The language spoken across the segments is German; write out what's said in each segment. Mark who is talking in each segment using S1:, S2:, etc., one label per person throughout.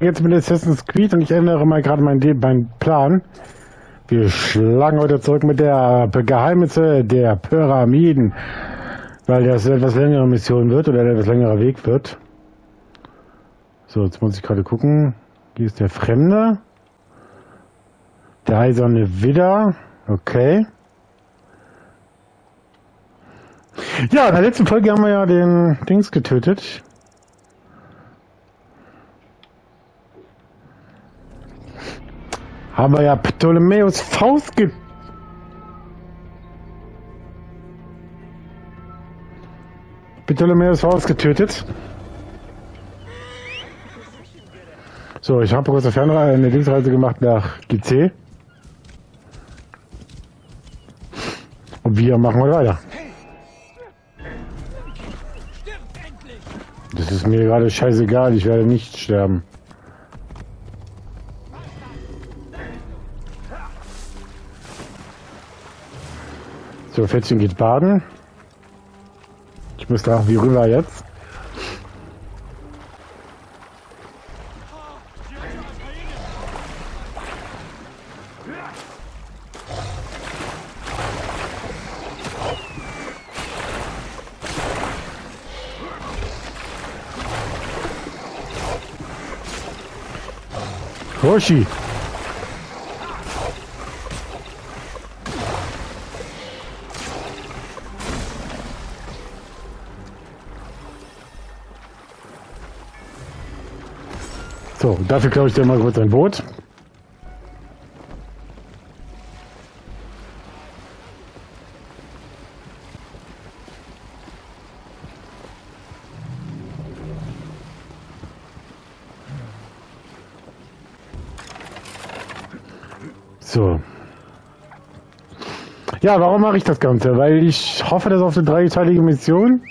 S1: jetzt mit Assassin's Creed und ich ändere mal gerade meinen, meinen Plan. Wir schlagen heute zurück mit der Geheimnisse der Pyramiden, weil das eine etwas längere Mission wird oder ein etwas längerer Weg wird. So, jetzt muss ich gerade gucken. Hier ist der Fremde. Der eiserne Widder. Okay. Ja, in der letzten Folge haben wir ja den Dings getötet. Haben wir ja Ptolemäus Faust ge... Ptolemäus Faust getötet. So, ich habe kurz eine Fernreise, eine Dingsreise gemacht nach GC. Und wir machen wir weiter. Das ist mir gerade scheißegal, ich werde nicht sterben. So, Fätzchen geht baden. Ich muss da wie rüber jetzt. Hoshi. Dafür glaube ich dir mal kurz ein Boot. So. Ja, warum mache ich das Ganze? Weil ich hoffe, dass auf eine dreiteilige Mission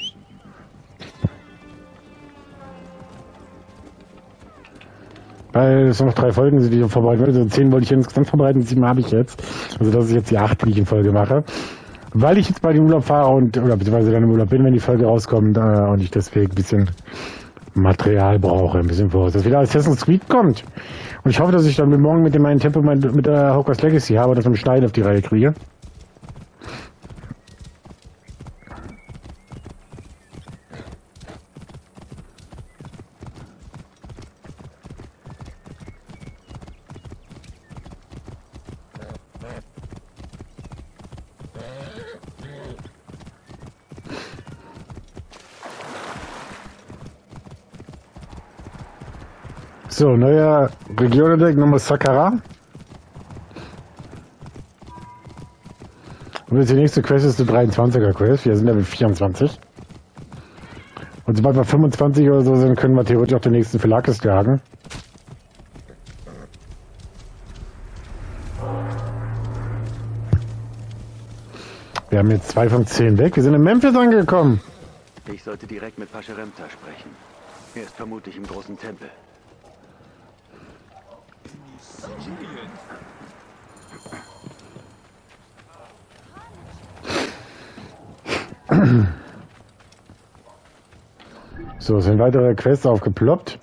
S1: Weil es noch drei Folgen sind, die ich vorbereiten wollte. Also zehn wollte ich insgesamt vorbereiten, sieben habe ich jetzt. Also das ist jetzt die acht, die ich in Folge mache. Weil ich jetzt bei dem Urlaub fahre und, oder beziehungsweise dann im Urlaub bin, wenn die Folge rauskommt, äh, und ich deswegen ein bisschen Material brauche, ein bisschen voraus, dass wieder Assassin's Creed kommt. Und ich hoffe, dass ich dann morgen mit dem meinen Tempo mit, der Hogwarts Legacy habe, dass ich einen Schneiden auf die Reihe kriege. So, neuer Regionendeck Nummer Sakara. Und jetzt die nächste Quest ist die 23er Quest. Wir sind ja mit 24. Und sobald wir 25 oder so sind, können wir theoretisch auch den nächsten Philakis jagen. Wir haben jetzt zwei von zehn weg. Wir sind in Memphis angekommen.
S2: Ich sollte direkt mit Pascheremta sprechen. Er ist vermutlich im großen Tempel.
S1: So, es sind weitere Quests aufgeploppt.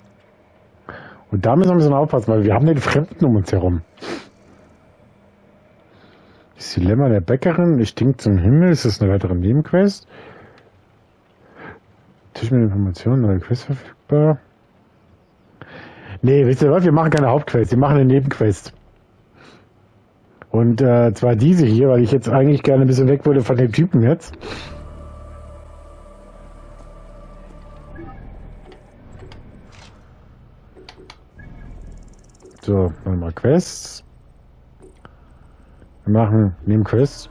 S1: Und da müssen wir ein aufpassen, weil wir haben den Fremden um uns herum. Das Dilemma der Bäckerin, ich stinkt zum Himmel, ist das eine weitere Nebenquest? Tisch mit Informationen, neue Quest verfügbar. Nee, wisst ihr was? Wir machen keine Hauptquest, wir machen eine Nebenquest. Und äh, zwar diese hier, weil ich jetzt eigentlich gerne ein bisschen weg würde von dem Typen jetzt. So, wir Quests. Wir machen Nebenquests.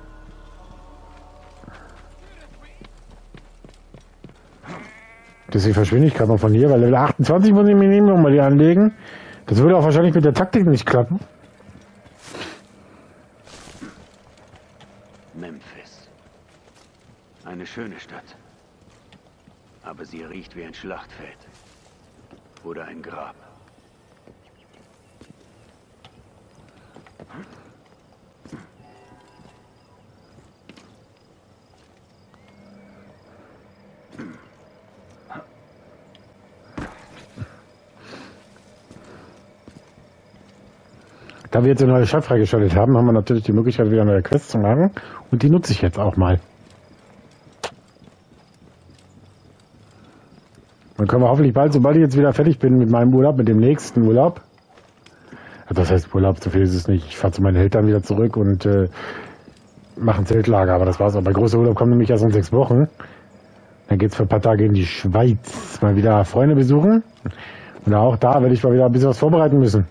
S1: Deswegen verschwinde ich gerade mal von hier, weil Level 28 muss ich mir nehmen und mal die anlegen. Das würde auch wahrscheinlich mit der Taktik nicht klappen.
S2: Memphis. Eine schöne Stadt. Aber sie riecht wie ein Schlachtfeld. Oder ein Grab.
S1: Wir jetzt eine neue Stadt freigeschaltet haben, haben wir natürlich die Möglichkeit, wieder neue Quests zu machen. Und die nutze ich jetzt auch mal. Dann können wir hoffentlich bald, sobald ich jetzt wieder fertig bin mit meinem Urlaub, mit dem nächsten Urlaub. Das heißt Urlaub, so viel ist es nicht. Ich fahre zu meinen Eltern wieder zurück und äh, mache ein Zeltlager. Aber das war's auch. Bei großer Urlaub kommt nämlich erst in sechs Wochen. Dann geht's für ein paar Tage in die Schweiz. Mal wieder Freunde besuchen. Und auch da werde ich mal wieder ein bisschen was vorbereiten müssen.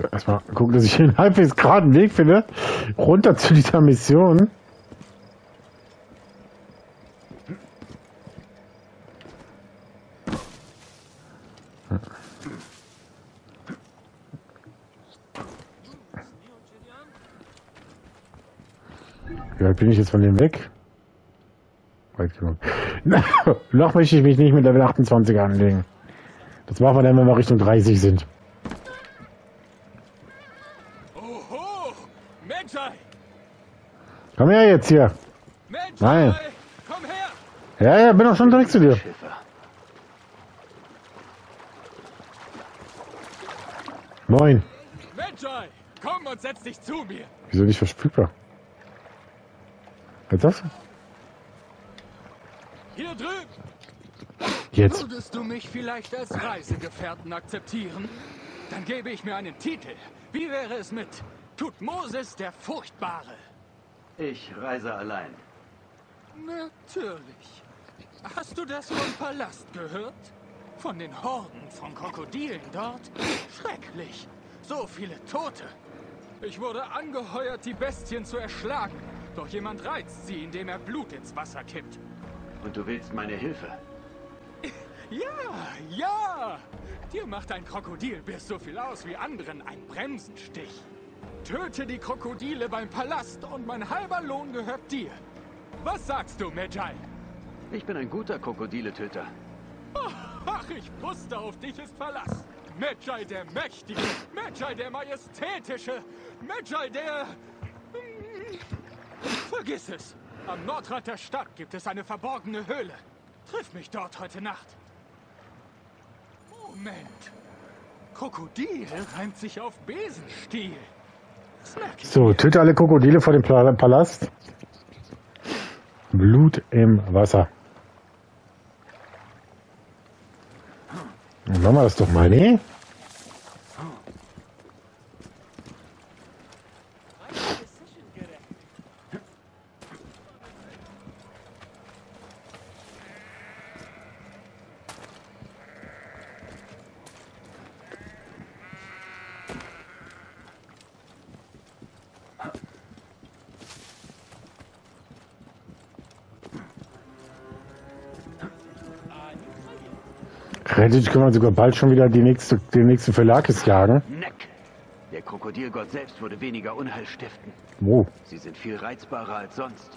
S1: Muss erstmal gucken, dass ich einen halbwegs geraden Weg finde. Runter zu dieser Mission. Wie weit bin ich jetzt von dem weg? Weit genug. Noch möchte ich mich nicht mit Level 28 anlegen. Das machen wir dann, wenn wir Richtung 30 sind. Komm her jetzt hier. Nein.
S3: Komm her!
S1: Ja, ja, bin auch schon direkt zu dir. Moin.
S3: Magi! Komm und setz dich zu mir!
S1: Wieso nicht verfügbar? Jetzt das?
S3: Hier drüben!
S1: Jetzt.
S3: Würdest du mich vielleicht als Reisegefährten akzeptieren? Dann gebe ich mir einen Titel. Wie wäre es mit Tutmosis der Furchtbare?
S2: Ich reise allein.
S3: Natürlich. Hast du das vom Palast gehört? Von den Horden von Krokodilen dort? Schrecklich. So viele Tote. Ich wurde angeheuert, die Bestien zu erschlagen. Doch jemand reizt sie, indem er Blut ins Wasser kippt.
S2: Und du willst meine Hilfe?
S3: Ja, ja! Dir macht ein Krokodilbiss so viel aus wie anderen ein Bremsenstich. Töte die Krokodile beim Palast und mein halber Lohn gehört dir. Was sagst du, Magi?
S2: Ich bin ein guter Krokodiletöter.
S3: Ach, ich wusste, auf dich ist Verlass. Magi der Mächtige, Magi der Majestätische, Magi der... Vergiss es. Am Nordrand der Stadt gibt es eine verborgene Höhle. Triff mich dort heute Nacht. Moment. Krokodil reimt sich auf Besenstiel.
S1: So, töte alle Krokodile vor dem Palast. Blut im Wasser. Dann machen wir das doch mal, ne? Reddit können wir sogar bald schon wieder die nächste, den nächsten Verlagis jagen.
S2: Neck! Der Krokodilgott selbst würde weniger Unheil stiften.
S1: Wo?
S2: Sie sind viel reizbarer als sonst.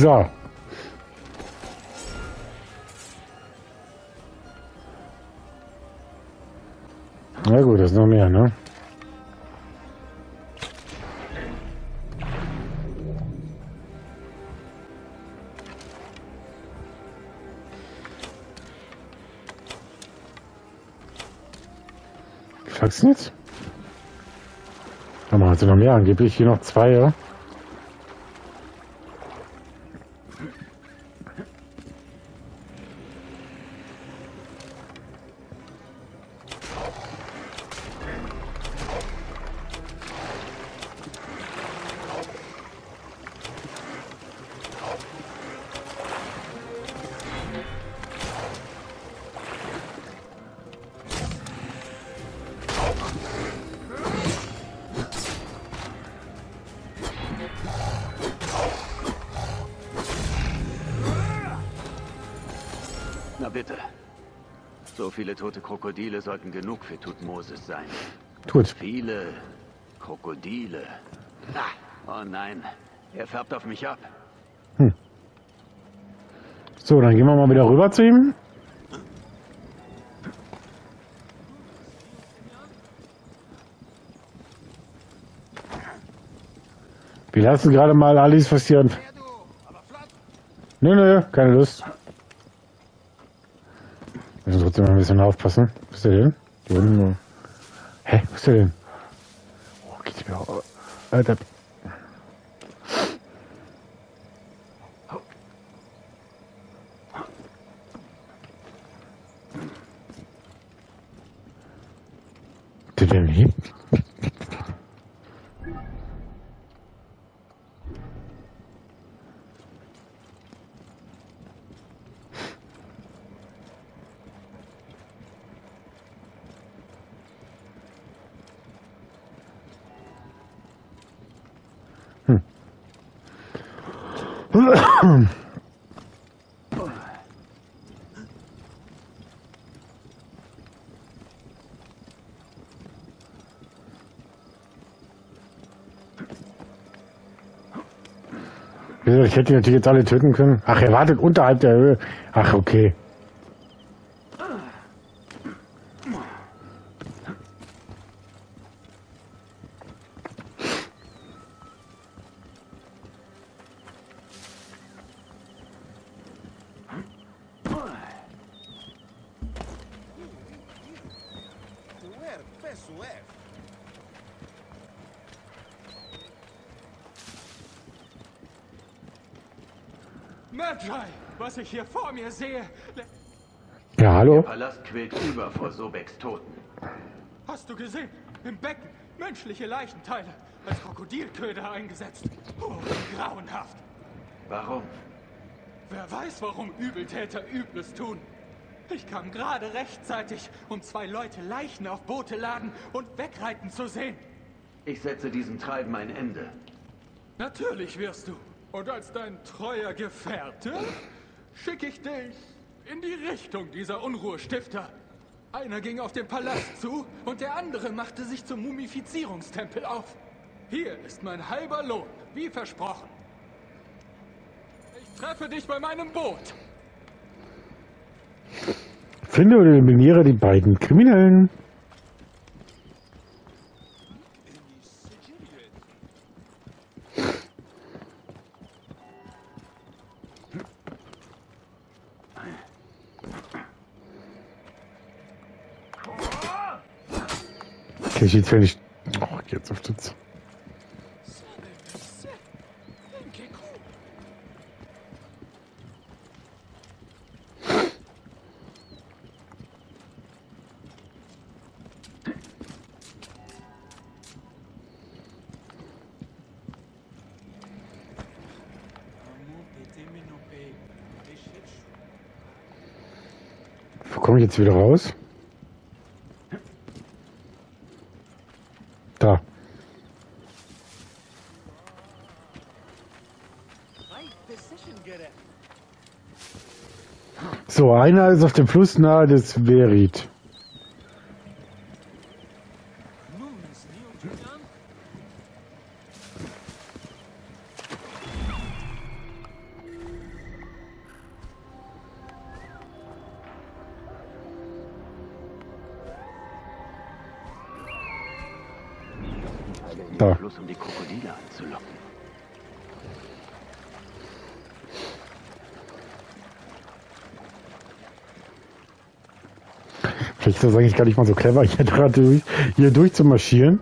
S1: So. Na gut, das ist noch mehr, ne? Sagst du jetzt? Da machen sie noch mehr, angeblich hier noch zwei, ja?
S2: Bitte. So viele tote Krokodile sollten genug für Tutmosis sein.
S1: Tut.
S2: Viele Krokodile. Ah, oh nein, er färbt auf mich ab.
S1: So, dann gehen wir mal wieder rüber zu ihm. Wir lassen gerade mal alles passieren. Nö, nö, keine Lust. Müssen trotzdem mal ein bisschen aufpassen. Wo ist der denn? Hier unten. Hä, wo ist der denn? Oh, geht's mir auch. Alter. Der denn hier? Ich hätte natürlich jetzt alle töten können. Ach, er wartet unterhalb der Höhe. Ach, okay.
S3: Magi, was ich hier vor mir sehe.
S1: Ja, hallo?
S2: Der Palast quillt über vor Sobeks Toten.
S3: Hast du gesehen? Im Becken. Menschliche Leichenteile. Als Krokodilköder eingesetzt. Oh, grauenhaft.
S2: Warum?
S3: Wer weiß, warum Übeltäter Übles tun. Ich kam gerade rechtzeitig, um zwei Leute Leichen auf Boote laden und wegreiten zu sehen.
S2: Ich setze diesem Treiben ein Ende.
S3: Natürlich wirst du. Und als dein treuer Gefährte schicke ich dich in die Richtung dieser Unruhestifter. Einer ging auf den Palast zu und der andere machte sich zum Mumifizierungstempel auf. Hier ist mein halber Lohn, wie versprochen. Ich treffe dich bei meinem Boot.
S1: Finde oder eliminiere die beiden Kriminellen. Okay, jetzt wenn ich. Oh, jetzt auf das. Wo komme ich jetzt wieder raus? Da. So, einer ist auf dem Fluss nahe des Verit. Ist das eigentlich gar nicht mal so clever, hier durch, hier durchzumarschieren.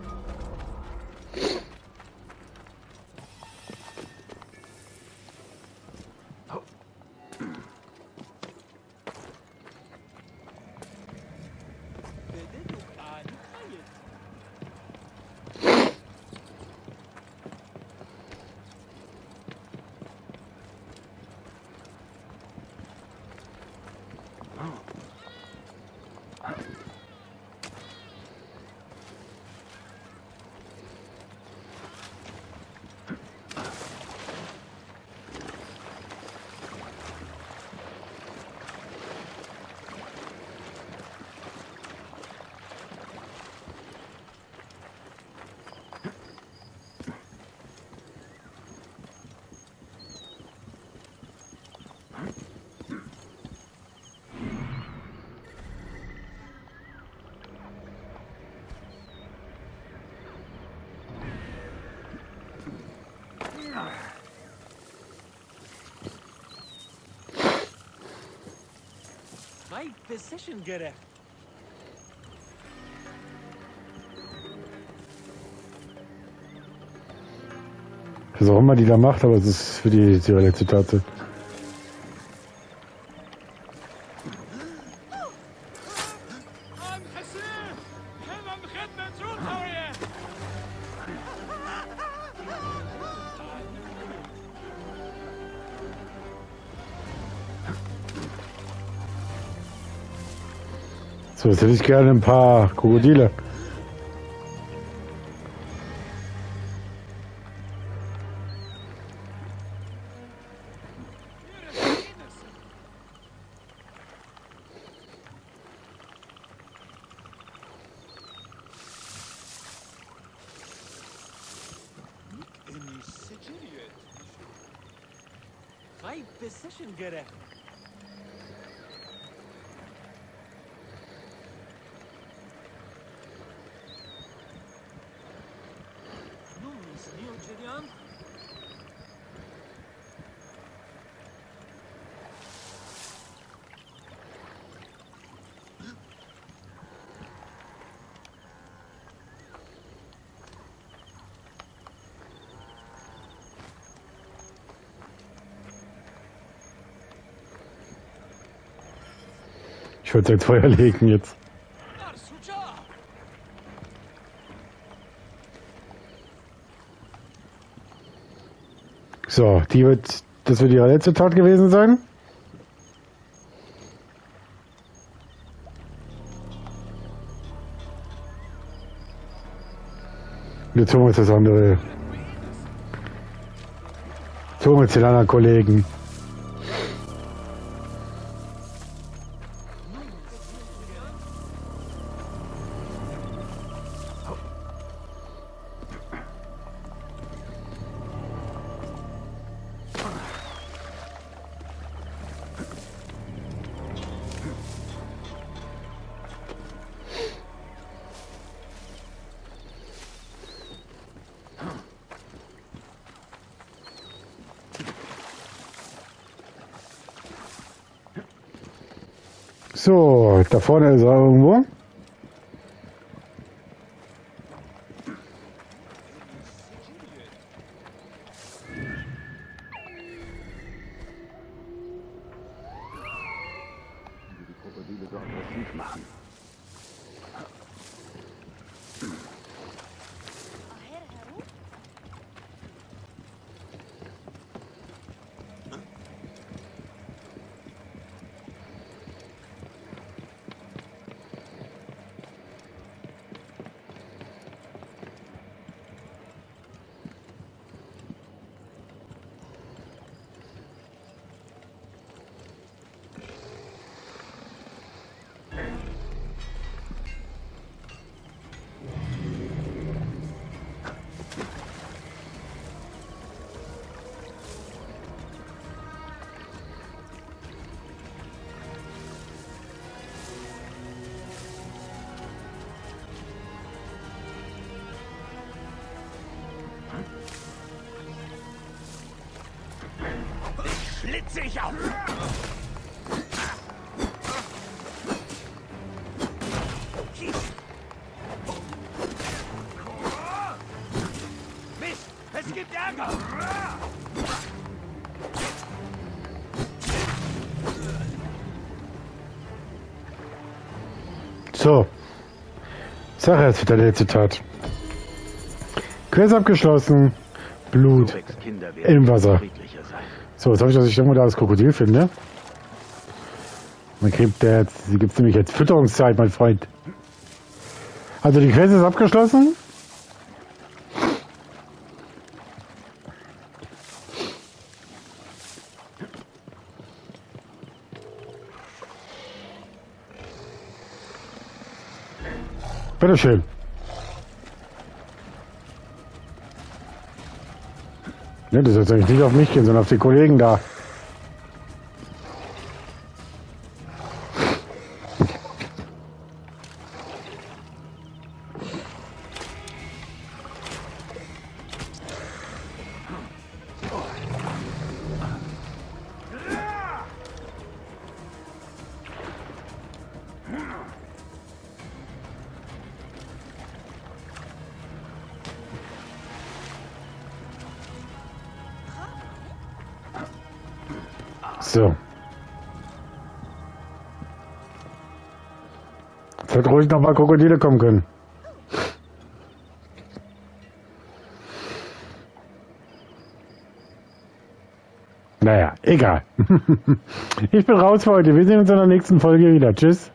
S4: Fight decision gerecht.
S1: Was auch immer die da macht, aber es ist für die, die letzte So, jetzt hätte ich gerne ein paar Krokodile.
S4: Julian.
S1: Ich würde jetzt Feuer legen jetzt. So, die wird, das wird ihre letzte Tat gewesen sein. Jetzt holen wir uns das andere. Jetzt wir uns den anderen Kollegen. So, da vorne ist er irgendwo.
S2: Auf! Mist! Es gibt Ärger!
S1: So. Sache jetzt wird der letzte Tat. Quest abgeschlossen. Blut. Im Wasser. So, jetzt hoffe ich, dass ich irgendwo da das Krokodil finde. Man kriegt der jetzt, sie gibt nämlich jetzt Fütterungszeit, mein Freund. Also die Quest ist abgeschlossen. Bitteschön. Ne, das soll jetzt nicht auf mich gehen, sondern auf die Kollegen da. So. Es hätte ruhig noch mal Krokodile kommen können. Naja, egal. Ich bin raus für heute. Wir sehen uns in der nächsten Folge wieder. Tschüss.